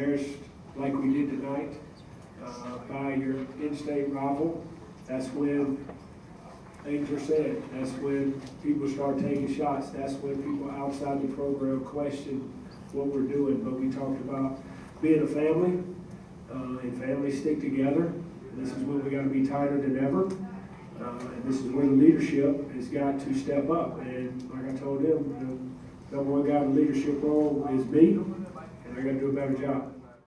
embarrassed like we did tonight uh, by your in-state rival, that's when things are said. That's when people start taking shots. That's when people outside the program question what we're doing. But we talked about being a family, uh, and families stick together. This is when we gotta be tighter than ever. Uh, and this is where the leadership has got to step up. And like I told them, the number one guy in the leadership role is me, they're going to do a better job.